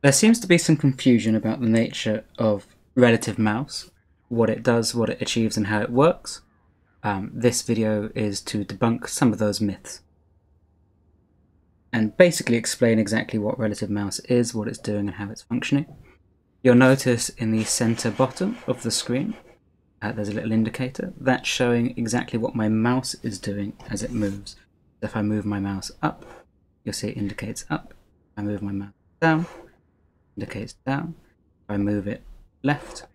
There seems to be some confusion about the nature of relative mouse, what it does, what it achieves, and how it works. Um, this video is to debunk some of those myths and basically explain exactly what relative mouse is, what it's doing, and how it's functioning. You'll notice in the center bottom of the screen uh, there's a little indicator that's showing exactly what my mouse is doing as it moves. If I move my mouse up, you'll see it indicates up. I move my mouse down, indicates down. If I move it left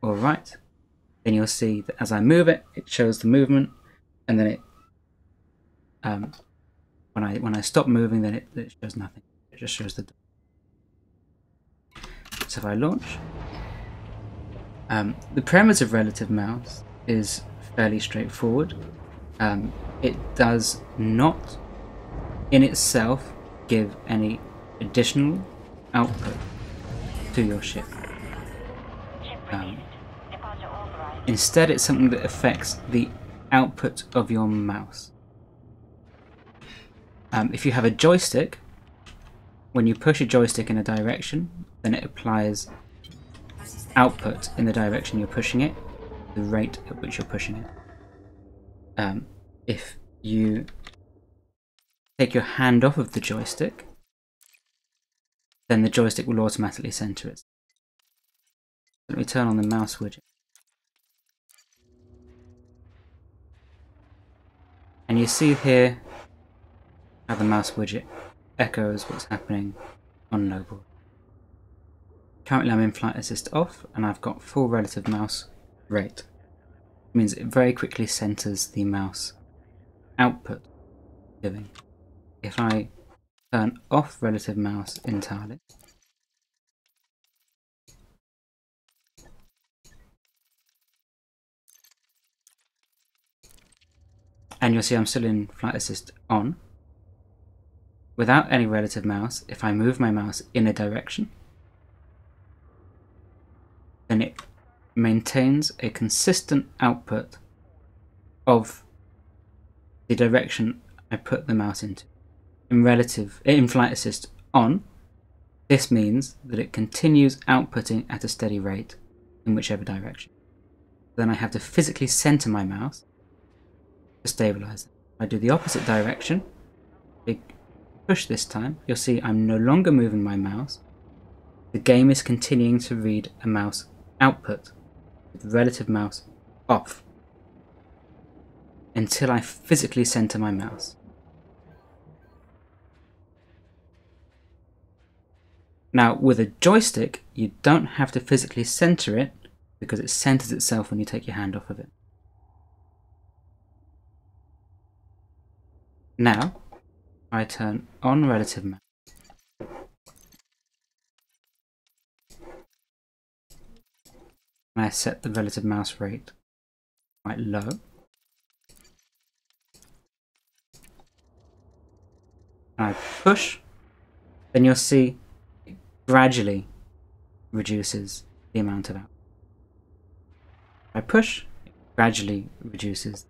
or right, then you'll see that as I move it, it shows the movement, and then it um, when I when I stop moving, then it, it shows nothing. It just shows the. So if I launch, um, the premise of relative mouse is fairly straightforward. Um, it does not, in itself, give any additional output to your ship. Um, instead, it's something that affects the output of your mouse. Um, if you have a joystick, when you push a joystick in a direction, then it applies output in the direction you're pushing it, the rate at which you're pushing it. Um, if you take your hand off of the joystick, then the joystick will automatically center it. Let me turn on the mouse widget. And you see here how the mouse widget echoes what's happening on Noble. Currently I'm in flight assist off and I've got full relative mouse rate. It means it very quickly centers the mouse output giving. If I turn off relative mouse entirely, and you'll see I'm still in flight assist on. Without any relative mouse, if I move my mouse in a direction, then it maintains a consistent output of the direction I put the mouse into. In relative in flight assist on, this means that it continues outputting at a steady rate in whichever direction. Then I have to physically center my mouse to stabilize it. I do the opposite direction, big push this time, you'll see I'm no longer moving my mouse. The game is continuing to read a mouse output with relative mouse off until I physically center my mouse. Now with a joystick you don't have to physically center it because it centers itself when you take your hand off of it. Now I turn on relative mouse and I set the relative mouse rate quite low. And I push, then you'll see gradually reduces the amount of output. I push, it gradually reduces.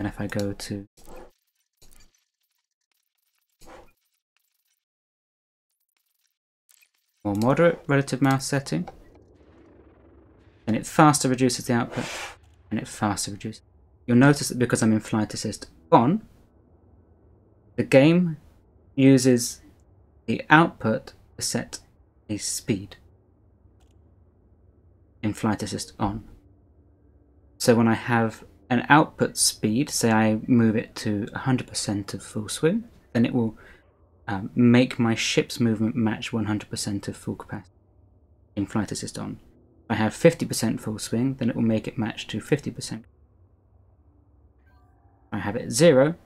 And if I go to more moderate relative mouse setting, then it faster reduces the output and it faster reduces. You'll notice that because I'm in flight assist on, the game uses the output set a speed in flight assist on. So when I have an output speed, say I move it to 100% of full swing, then it will um, make my ship's movement match 100% of full capacity in flight assist on. If I have 50% full swing, then it will make it match to 50%. If I have it 0,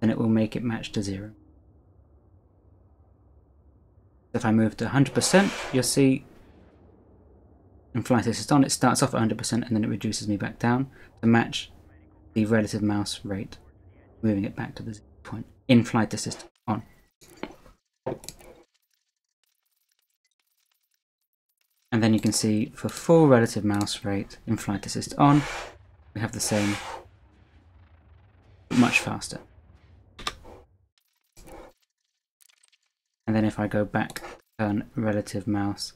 then it will make it match to 0. If I move to 100%, you'll see in flight assist on, it starts off at 100% and then it reduces me back down to match the relative mouse rate, moving it back to the point in flight assist on. And then you can see for full relative mouse rate in flight assist on, we have the same, much faster. And then if I go back, turn relative mouse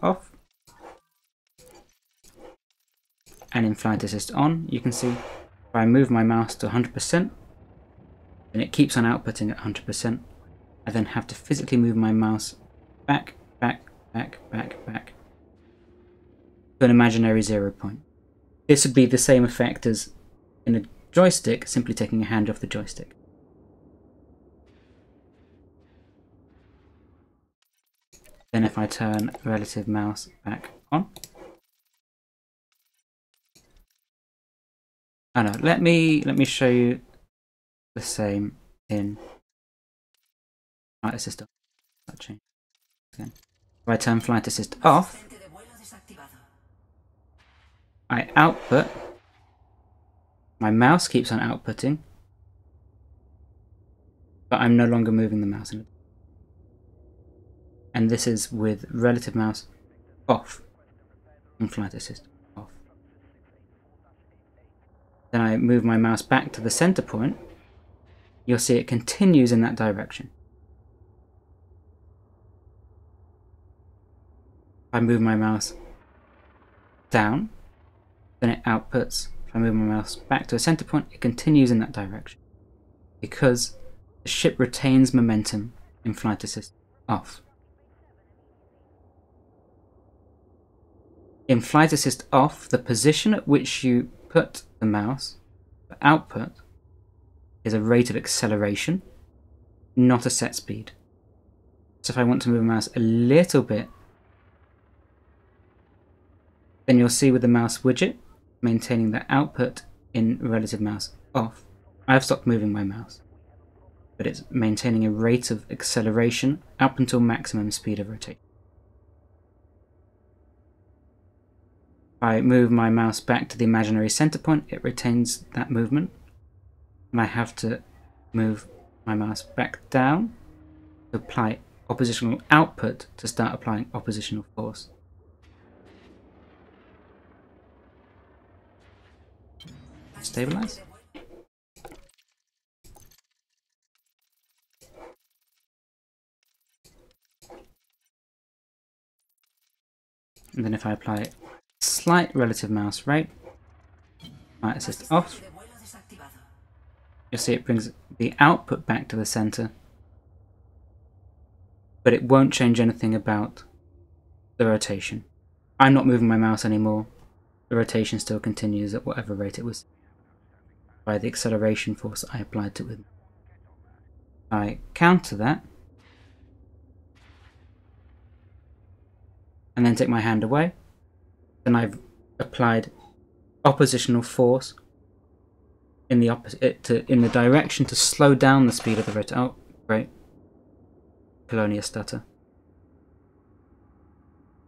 off, and in flight assist on, you can see if I move my mouse to 100%, and it keeps on outputting at 100%, I then have to physically move my mouse back, back, back, back, back to an imaginary zero point. This would be the same effect as in a joystick, simply taking a hand off the joystick. Then if I turn relative mouse back on, Oh no, let me let me show you the same in flight assist. That change. Again. If I turn flight assist off, I output. My mouse keeps on outputting, but I'm no longer moving the mouse. And this is with relative mouse off in flight assist. Off. Then I move my mouse back to the center point, you'll see it continues in that direction. If I move my mouse down, then it outputs. If I move my mouse back to a center point, it continues in that direction. Because the ship retains momentum in flight assist off. In flight assist off, the position at which you put the mouse, the output is a rate of acceleration, not a set speed. So if I want to move the mouse a little bit, then you'll see with the mouse widget, maintaining the output in relative mouse off, I've stopped moving my mouse. But it's maintaining a rate of acceleration up until maximum speed of rotation. I move my mouse back to the imaginary center point, it retains that movement. And I have to move my mouse back down to apply oppositional output to start applying oppositional force. Stabilize. And then if I apply slight relative mouse rate. Flight assist off. You'll see it brings the output back to the center, but it won't change anything about the rotation. I'm not moving my mouse anymore. The rotation still continues at whatever rate it was by the acceleration force I applied to it. I counter that and then take my hand away then I've applied oppositional force in the opposite to in the direction to slow down the speed of the rotor. Oh, great. Colonia stutter.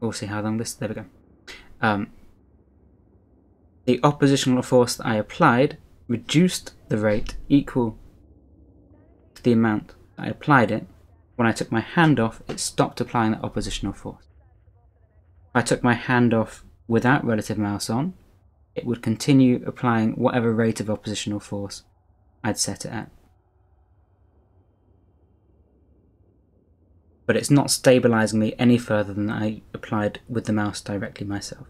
We'll see how long this. There we go. Um, the oppositional force that I applied reduced the rate equal to the amount I applied it. When I took my hand off, it stopped applying that oppositional force. I took my hand off without relative mouse on, it would continue applying whatever rate of oppositional force I'd set it at. But it's not stabilizing me any further than I applied with the mouse directly myself.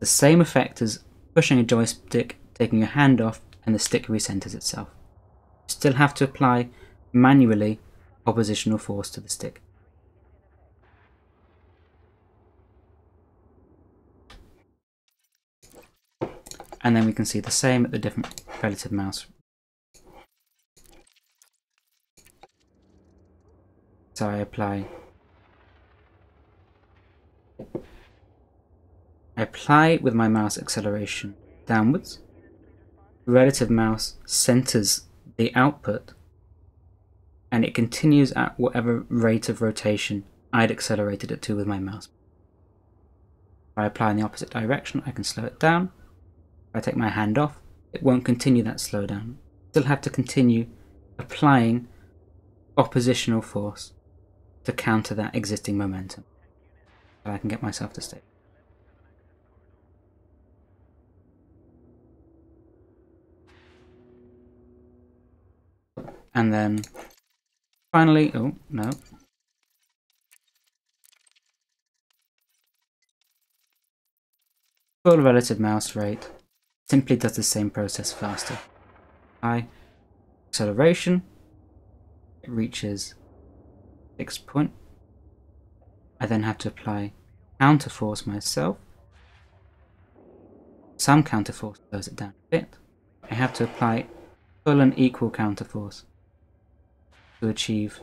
The same effect as pushing a joystick, taking your hand off, and the stick recenters itself. You still have to apply manually oppositional force to the stick. And then we can see the same at the different relative mouse. So I apply I apply with my mouse acceleration downwards. Relative mouse centers the output and it continues at whatever rate of rotation I'd accelerated it to with my mouse. If I apply in the opposite direction, I can slow it down if I take my hand off, it won't continue that slowdown. Still have to continue applying oppositional force to counter that existing momentum. So I can get myself to stay. And then finally, oh no, full relative mouse rate simply does the same process faster. High acceleration, it reaches fixed point. I then have to apply counterforce myself. Some counterforce slows it down a bit. I have to apply full and equal counterforce to achieve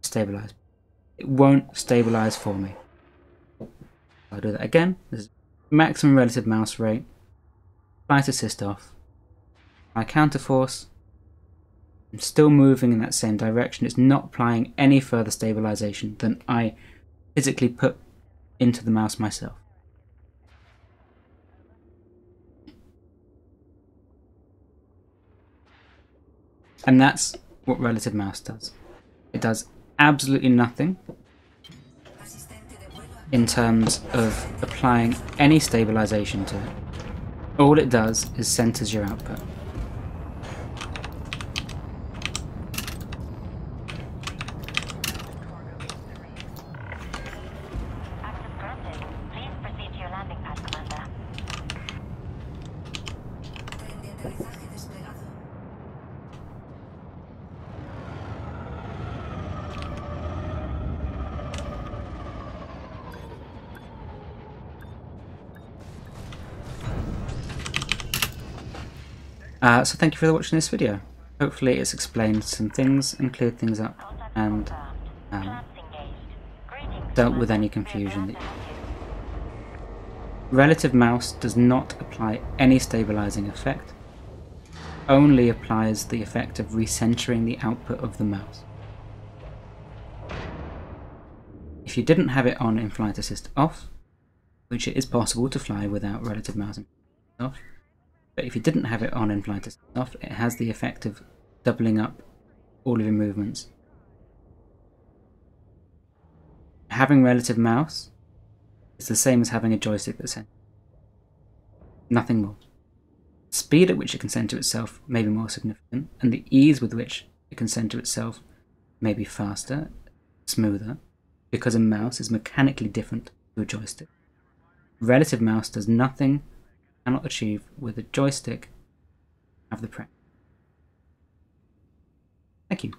stabilize. It won't stabilize for me. I'll do that again. This is maximum relative mouse rate. Flight assist off. My counterforce. I'm still moving in that same direction. It's not applying any further stabilization than I physically put into the mouse myself. And that's what relative mouse does. It does absolutely nothing in terms of applying any stabilization to it. All it does is centers your output. Uh, so thank you for watching this video. Hopefully it's explained some things and cleared things up and um, dealt with any confusion. Relative mouse does not apply any stabilizing effect, only applies the effect of recentering the output of the mouse. If you didn't have it on in Flight Assist off, which it is possible to fly without relative mouse off, but if you didn't have it on in flight off, it has the effect of doubling up all of your movements. Having relative mouse is the same as having a joystick that's centered. Nothing more. Speed at which it can center itself may be more significant, and the ease with which it can center itself may be faster, smoother, because a mouse is mechanically different to a joystick. Relative mouse does nothing cannot achieve with a joystick of the print. Thank you.